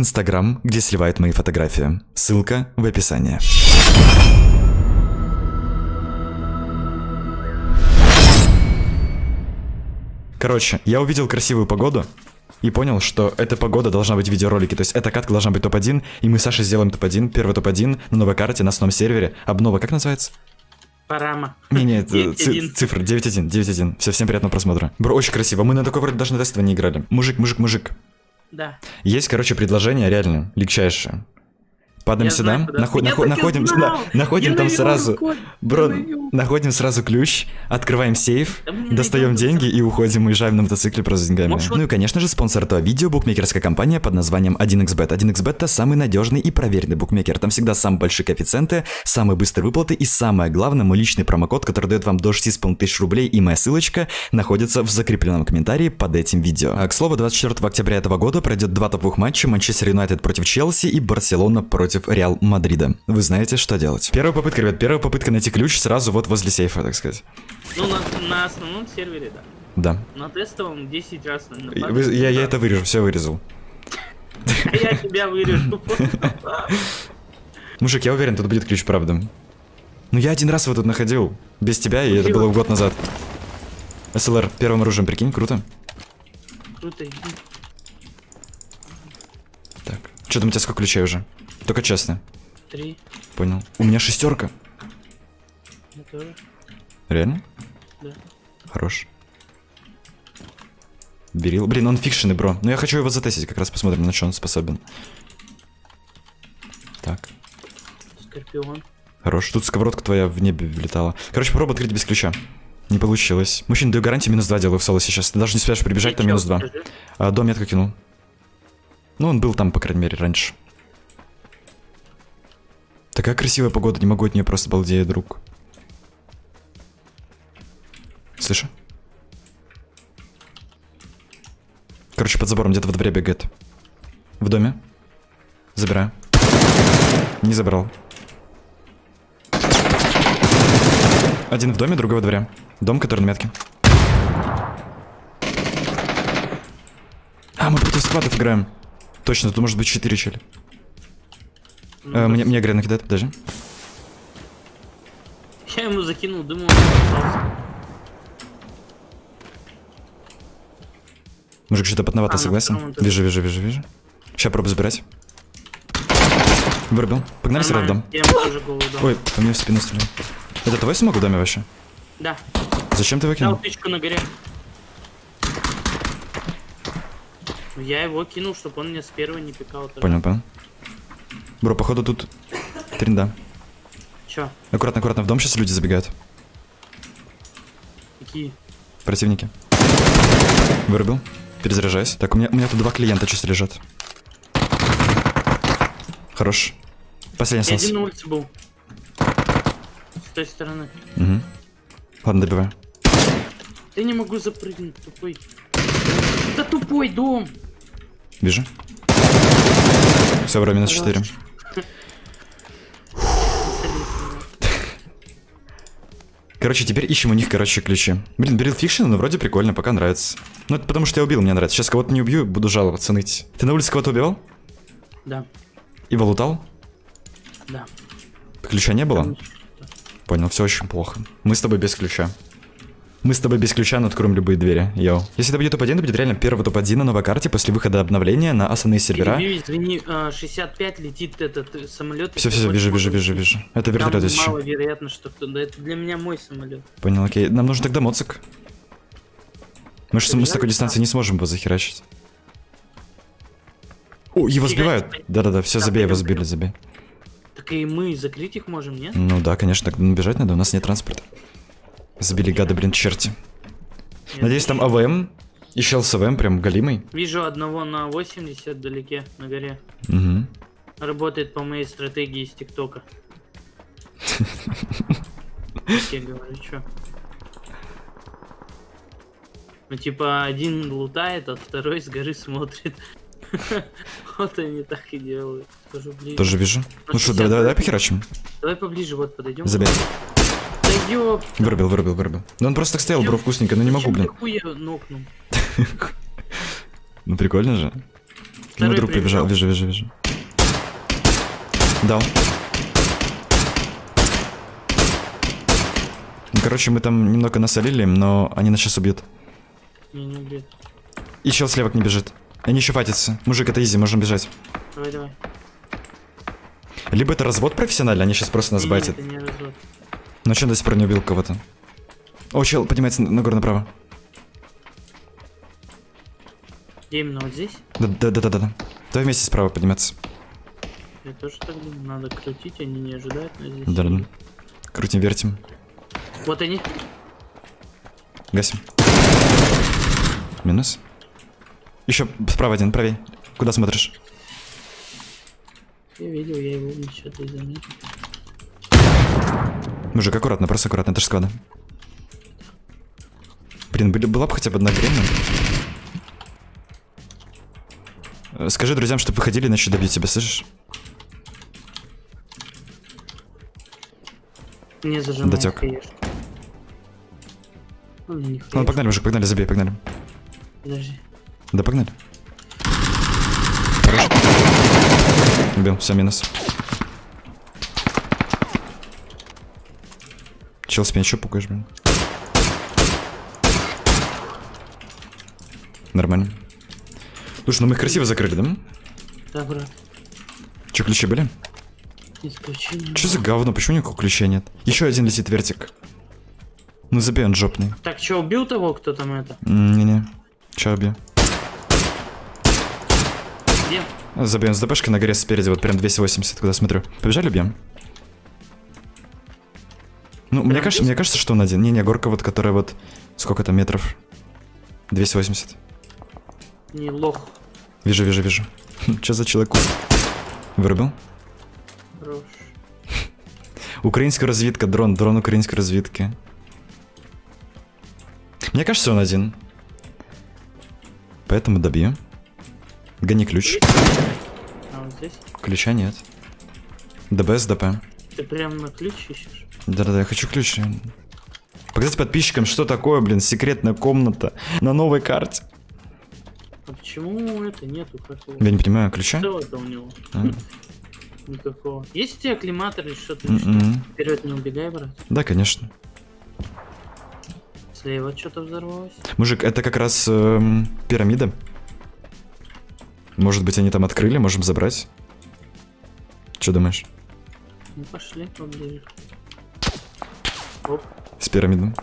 Инстаграм, где сливает мои фотографии. Ссылка в описании. Короче, я увидел красивую погоду и понял, что эта погода должна быть в видеоролике. То есть эта катка должна быть топ-1, и мы с Сашей сделаем топ-1, первый топ-1 на новой карте, на основном сервере. Обнова, как называется? Парама. Не-не, это 9.1. ци- цифра 9.1, 9.1. Все, всем приятного просмотра. Бро, очень красиво. Мы на такой вроде даже на тестовое не играли. Мужик, мужик, мужик. Да. Есть, короче, предложение реально, легчайшее. Падаем Я сюда, знаю, так и находим, знал. на- находим Я там навел сразу, рукой. бро, навел. находим сразу ключ, открываем сейф, достаем деньги и уходим, уезжаем на мотоцикле просто с деньгами. Можешь Ну и, конечно же, спонсор этого видео – букмекерская компания под названием 1xbet. 1xbet – это самый надежный и проверенный букмекер. Там всегда самые большие коэффициенты, самые быстрые выплаты и самое главное, мой личный промокод, который дает вам до 6,5 тысяч рублей и моя ссылочка находится в закрепленном комментарии под этим видео. А, к слову, 24 октября этого года пройдет два топовых матча Манчестер Юнайтед против Челси и Барселона против Реал Мадрида. Вы знаете, что делать. Первая попытка, ребят, первая попытка найти ключ сразу вот возле сейфа, так сказать. Ну, на, на основном сервере, да. Да. На тестовом 10 раз, падает. вы- я, я это вырежу, все вырезал. А я тебя вырежу. Мужик, я уверен, тут будет ключ, правда. Ну я один раз его тут находил. Без тебя, и это было год назад. СЛР первым оружием, прикинь, круто. Круто. иди. Так. Что там у тебя сколько ключей уже? Только честно. Три. Понял. У меня шестерка. Я тоже. Реально? Да. Хорош. Берил. Блин, он фикшеный, бро. Но я хочу его затестить, как раз посмотрим, на что он способен. Так. Скорпион. Хорош. Тут сковородка твоя в небе влетала. Короче, попробуй открыть без ключа. Не получилось. Мужчина, даю гарантию минус 2 делаю в соло сейчас. Ты даже не успеешь прибежать, там минус 2. скажи? А, дом метко кинул. Ну, он был там, по крайней мере, раньше. Такая красивая погода, не могу от нее просто балдею, друг. Слышу? Короче, под забором где-то во дворе бегает. В доме. Забираю. Не забрал. Один в доме, другой во дворе. Дом, который на метке. А, мы против складов играем. Точно, тут может быть 4 чели. Ну, мне, мне грена кидает, подожди. Я ему закинул, думал, он остался. Мужик, что-то потновато, А, согласен? Вижу, вижу, вижу, вижу. Сейчас пробую забирать. Вырубил. Погнали сразу в дом. Дал. Ой, по мне в спину стрелял. Это твой смог в доме вообще? Да. Зачем ты его Дал кинул? тычку на горе. Я его кинул, чтобы он мне с первого не пикал. Понял, понял. Бро, походу тут тренда. Чё? Аккуратно, аккуратно, в дом сейчас люди забегают. Какие? Противники. Вырубил. Перезаряжаюсь. Так, у меня, у меня тут два клиента чисто лежат. Хорош. Последний остался. один на улице был. С той стороны. Угу. Ладно, добиваю. Я не могу запрыгнуть, тупой. Да тупой дом! Вижу. Все, бро, минус 4. Короче, теперь ищем у них, короче, ключи. Блин, берил fiction, но вроде прикольно, пока нравится. Ну, это потому что я убил, мне нравится. Сейчас кого-то не убью, буду жаловаться, ныть. Ты на улице кого-то убивал? Да, Его лутал? да. Ключа не было? Там- Понял, все очень плохо. Мы с тобой без ключа. Мы с тобой без ключа, откроем любые двери. Йоу. Если это будет топ-1, это будет реально первый топ-1 на новой карте после выхода обновления на основные сервера. Извини, а, 65 летит этот э, самолет. Все, все, вижу, вижу, вижу, вижу. Это вертолет еще. маловероятно, что кто-то... Это для меня мой самолет. Понял, окей. Нам нужен тогда моцик. Мы же с такой дистанции не сможем его захерачить. О, его сбивают. Да-да-да, все, забей, его сбили, забей. Так и мы закрыть их можем, нет? Ну да, конечно, так бежать надо, у нас нет транспорта. Забили гады, блин, черти. Нет. Надеюсь, там АВМ и чел с АВМ прям голимый. Вижу одного на 80 вдалеке, на горе. Угу. Работает по моей стратегии из ТикТока. Я говорю, чё? Ну, типа, один лутает, а второй с горы смотрит. Вот они так и делают. Тоже вижу. Ну что, давай, давай, давай похерачим. Давай поближе, вот, подойдем. Забей. Да ёп, Вырубил, вырубил, вырубил. Да он просто так стоял, бро, вкусненько, ну не могу, блин. Ну прикольно же. Второй друг прибежал, вижу, вижу, вижу. Дал. Ну, Короче, мы там немного насолили, но они нас сейчас убьют. Не, не убьет. И чел слева к ней бежит. Они еще фатятся. Мужик, это изи, можем бежать. Давай, давай. Либо это развод профессиональный, они сейчас просто нас Не, байтят. это не развод. Но че он до сих пор не убил кого-то? О, чел поднимается на гору направо. Где именно вот здесь? Да, да, да, да, да. Давай вместе справа подниматься. Я тоже так думаю. Надо крутить, они не ожидают, но здесь. Да, да. Крутим, вертим. Вот они. Гасим. Минус. Еще справа один, правей. Куда смотришь? Я видел, я его что-то и заметил. Мужик, аккуратно, просто аккуратно, это же склада. Блин, была бы хотя бы одна грена. Э, Скажи друзьям, чтобы выходили, иначе добью тебя, слышишь? Не зажимай Дотёк. хаешку. Ну, Ну, погнали, мужик, погнали, забей, погнали. Подожди. Да погнали. Хорош. Убил, все, минус. Чел, с меня еще пукаешь, блин. Нормально. Слушай, ну мы их красиво закрыли, да? Да, брат. Че, ключи были? Исключение. Че за говно? Почему никакого ключа нет? Еще один летит вертик. Ну забей, он жопный. Так, что, убил того, кто там это? Не-не. Че убью? Где? Забьем с ДПшкой на горе спереди, вот прям 280, куда смотрю. Побежали, убьем? Ну, мне кажется, мне кажется, что он один. Не-не, горка вот, которая вот... Сколько там метров? 280. Не лох. Вижу, вижу, вижу. Че за человек? Вырубил? Хорош. Украинская разведка, дрон, дрон украинской разведки. Мне кажется, он один. Поэтому добью. Гони ключ. А вот здесь? Ключа нет. ДБ с ДП. Ты прям на ключ ищешь? Да-да-да, я хочу ключ. Показать подписчикам, что такое, блин, секретная комната на новой карте. А почему это нету какого? Я не понимаю, ключа? Что это у него? А. Никакого. Есть у тебя акклиматор или что-то? М-м. Вперед не убегай, брат. Да, конечно. Слева что-то взорвалось. Мужик, это как раз эм, пирамида. Может быть, они там открыли, можем забрать. Что думаешь? Ну пошли поближе. Оп. С пирамидом.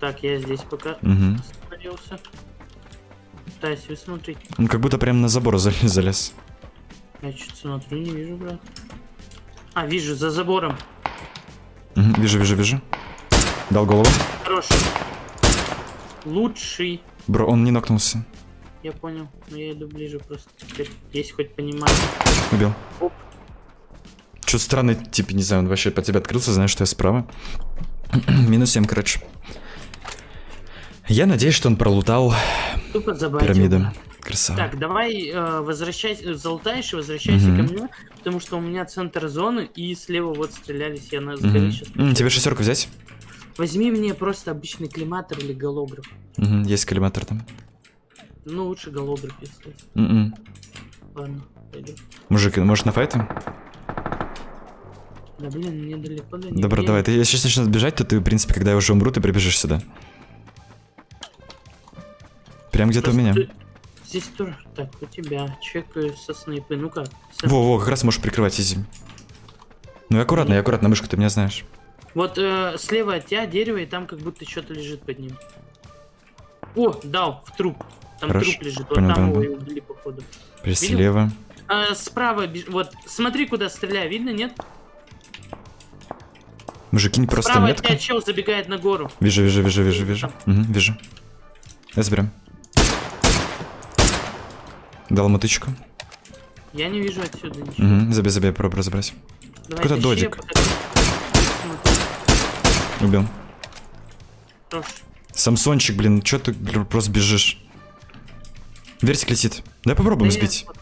Так, я здесь пока Угу. остановился. Пытаюсь высмотреть. Он как будто прям на забор залез. залез. Я что-то смотрю, не вижу, брат. А, вижу, за забором. Мгм, Вижу, вижу, вижу. Дал голову. Хорош. Лучший. Бро, он не нокнулся. Я понял. Но я иду ближе просто. Теперь есть хоть понимание. Убил. Оп. Что странный, типа, не знаю, он вообще по тебе открылся, знаешь, что я справа. Минус 7, короче. Я надеюсь, что он пролутал Тупо пирамиду. Красава. Так, давай э, возвращайся, залутаешь и возвращайся Мгм. ко мне, потому что у меня центр зоны и слева вот стрелялись, я на сгоре сейчас. Тебе шестерку взять? Возьми мне просто обычный климатор или голограф. Мгм, Есть коллиматор там. Ну, лучше голограф, если. М-м. Ладно, пойду. Мужик, может на файты? Да блин, мне далеко до Добро, нигде. давай. Ты, если сейчас начнешь бежать, то ты, в принципе, когда я уже умру, ты прибежишь сюда. Прям где-то у меня. ты- Здесь тоже. Так, у тебя. Чекаю со снайпы. Ну как? Со- Во-во, как раз можешь прикрывать изи. Ну и аккуратно, и аккуратно, мышку, ты меня знаешь. Вот э, слева от тебя дерево, и там как будто что-то лежит под ним. О, дал, в труп. Там Хорош. труп лежит. Понял, вот там понял, его убили, походу. Слева. А, справа, вот, смотри, куда стреляю, видно, нет? Мужики, не просто справа метка. тебя чел забегает на гору. Вижу, вижу, вижу, вижу, вижу. Мгм, вижу. Я заберем. Дал мотычку. Я не вижу отсюда ничего. Угу, забей, забей, попробуй разобрать. Давай, Какой-то додик. я Убил. хорош. Самсончик, блин, чё ты просто бежишь? Вертик летит. Дай попробуем Да я- сбить. Сейчас.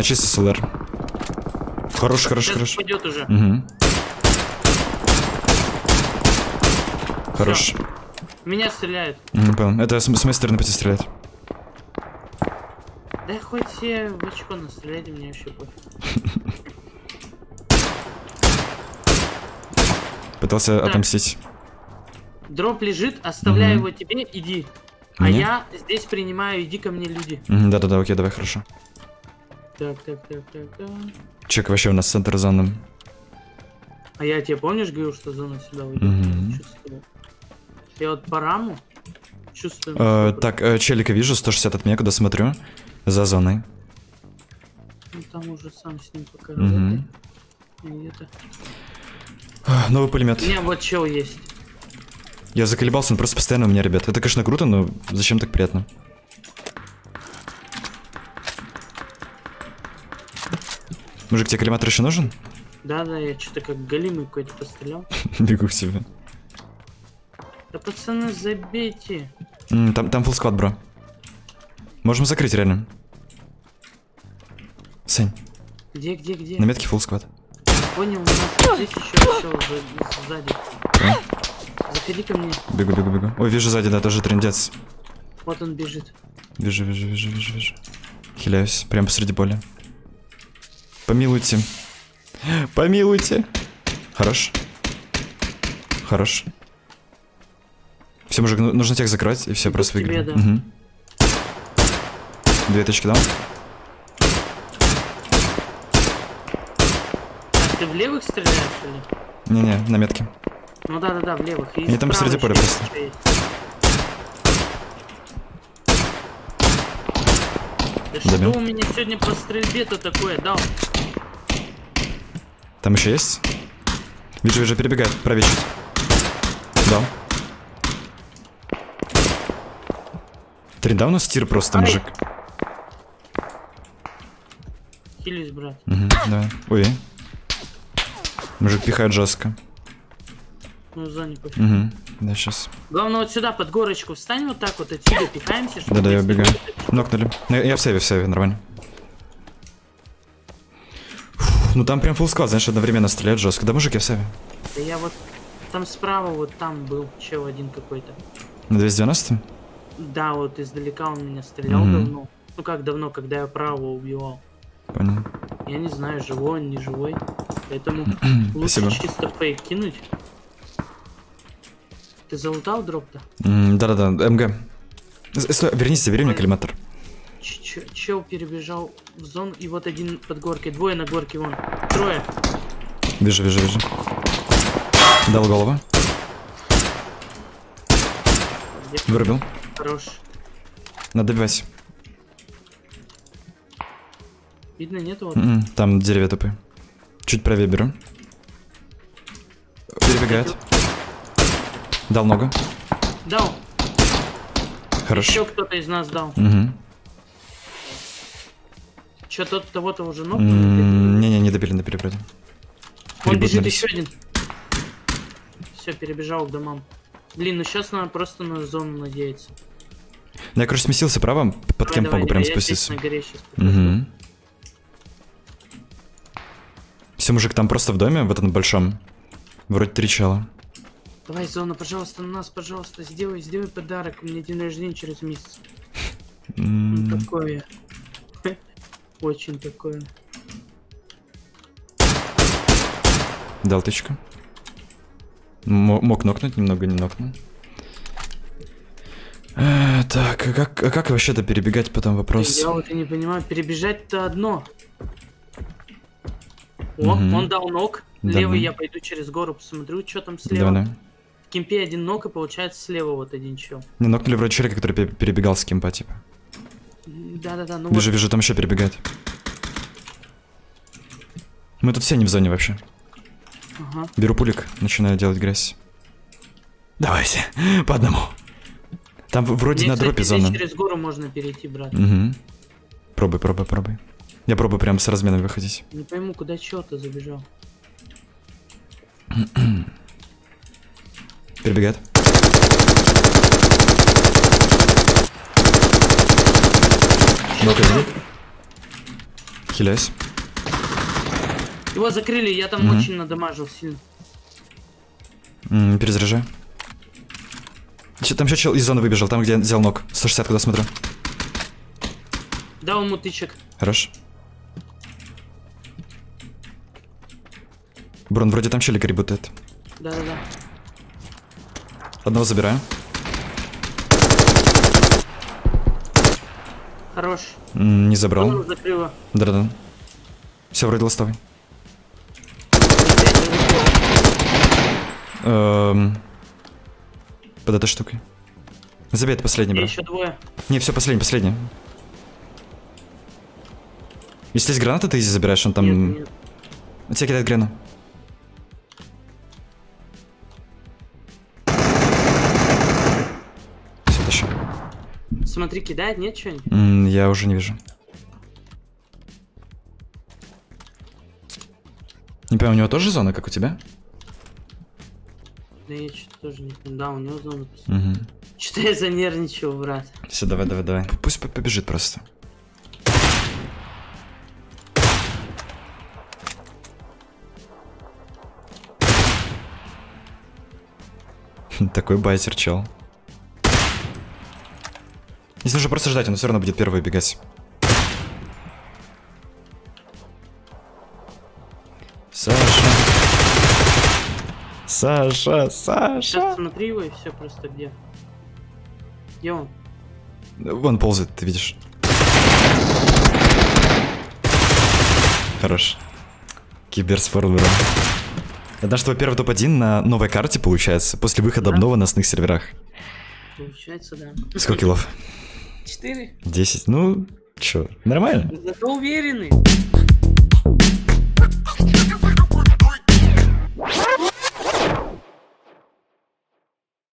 Мяч из СЛР. Хорош, хорош, Сейчас хорош. пойдет уже. Угу. Хорош. Меня стреляют. Мгм, понял. Это с, с моей стороны пути стреляет. Да хоть все в очко настреляйте, мне вообще пофиг. Пытался Так. отомстить. Дроп лежит, оставляю Мгм. его тебе, иди. А Мне? я здесь принимаю, иди ко мне, люди. Да-да-да, окей, давай, хорошо. Так, так, так, так, так. Чек вообще у нас центр зоны. А я тебе помнишь, говорил, что зона сюда уйдет? Мгм. Чувствую. Я вот по раму чувствую. Э, так, э, челика вижу, 160 от меня, куда смотрю. За зоной. Ну, там уже сам с ним пока. И это. Новый пулемет. У меня вот чел есть. Я заколебался, он просто постоянно у меня, ребят. Это, конечно, круто, но зачем так приятно? Мужик, тебе коллиматор еще нужен? Да-да, я что-то как голимый какой-то пострелял. Бегу к тебе. Да пацаны, забейте. М, Там, там full склад, бро. Можем закрыть, реально. Сань, Где, где, где? на метке full склад. Понял, у нас здесь еще за- сзади. Заходи ко мне. Бегу, бегу, бегу. Ой, вижу сзади, да, тоже трендец. Вот он бежит. Вижу, вижу, вижу, вижу, вижу. Хиляюсь, прямо посреди поля. Помилуйте. Помилуйте. Хорош. Хорош. Все, мужик, ну- нужно тех закрывать, и все, просто выиграем. да. Мгм. Две точки дам. Так, ты в левых стреляешь или? Не-не, на метке. Ну да-да-да, в левых. И Они там посреди поля просто. Да что у меня сегодня по стрельбе-то такое, дал? Там еще есть? Вижу, вижу, перебегает. Правее. Да. Три, да, у нас тир просто, Ай. мужик. Хились, брат. Мгм, давай. Ой. Мужик пихает жестко. Ну, зоне пофиг. Угу. Да, сейчас. Главное, вот сюда под горочку встань, вот так вот отсюда пихаемся. чтобы Да-да, я убегаю. Нокнули. Ну, Я, я в сейве, в сейве, нормально. Ну там прям склад, знаешь, одновременно стреляют жестко. Да, мужик, я в сейве. Да я вот там справа вот там был чел один какой-то. На 290? Да, вот издалека он меня стрелял Мгм. давно. Ну как давно, когда я правого убивал. Понял. Я не знаю, живой он, не живой. Поэтому лучше Спасибо. чисто фейк кинуть. Ты залутал дроп-то? Да-да-да, МГ. Стой, вернись, забери мне коллиматор. Чел перебежал в зону, и вот один под горкой. Двое на горке, вон. Трое. Вижу, вижу, вижу. Дал голову. Вырубил. Хорош. Надо добивать. Видно, нет вот. М, Там деревья тупые. Чуть правее беру. Перебегает. Дал ногу. Дал. Хорош. Еще кто-то из нас дал. Угу. Че, тот того-то уже ног? Не-не, не добили, добили вроде. Он бежит еще один. Все, перебежал к домам. Блин, ну сейчас надо просто на зону надеяться. Ну, Я, короче, сместился право, под кем могу прям спуститься. Угу. Все, мужик, там просто в доме, в этом большом. Вроде три чела. Давай, зона, пожалуйста, на нас, пожалуйста, сделай, сделай подарок. У меня день рождения через месяц. Ну, такое. Очень такое. Дал тычку. Мог нокнуть, немного не нокнул. Э, Так, а как, а как вообще-то перебегать потом вопрос? Я вот и не понимаю, перебежать-то одно. О, Мгм. он дал ног. Да, Левый ну. я пойду через гору посмотрю, что там слева. Давай, да. В кемпе один ног, и получается слева вот один чел. Не нокнули вроде человека, который пе- перебегал с кемпа, типа. Да-да-да, ну Вижу, вот. вижу, там еще перебегает. Мы тут все не в зоне вообще. Ага. Беру пулик, начинаю делать грязь. Давайте, по одному. Там вроде Мне, на кстати, дропе здесь зона. через гору можно перейти, брат. Угу. Пробуй, пробуй, пробуй. Я пробую прям с разменом выходить. Не пойму, куда чел-то забежал. Перебегает. Нок один. Хиляюсь. Его закрыли, я там Мгм. очень надамажил сильно. М, Перезаряжаю. Чё, Там еще чел из зоны выбежал, там где я взял ног. 160, куда смотрю. Дал ему тычек. Хорош. Брон, вроде там челик работает. Да-да-да. Одного забираю. Хорош. Не забрал. Да-да-да. Все, вроде ластовый. Эм, Под этой штукой. Забей, это последний, брат. Еще двое. Не, все, последний, последний. Если есть граната, ты изи забираешь, он там... Нет, нет. Тебе кидает грену. Смотри, кидает, нет что-нибудь? М, Я уже не вижу. Не понимаю, у него тоже зона, как у тебя? Да я что-то тоже не понял. Да, у него зона. Угу. Что-то я занервничал, брат. Все, давай, давай, давай. Пусть по- побежит просто. Такой байтер, чел. Здесь нужно просто ждать, он все равно будет первый бегать. Саша. Саша, Саша. Сейчас смотри его и все просто где. Где он? Вон ползает, ты видишь. Хорош. Киберспорт, бро. Это наш твой первый топ-1 на новой карте, получается, после выхода Да. обнова на основных серверах. Получается, да. Сколько килов? Четыре. 10. Ну, чё, нормально. Зато уверенный.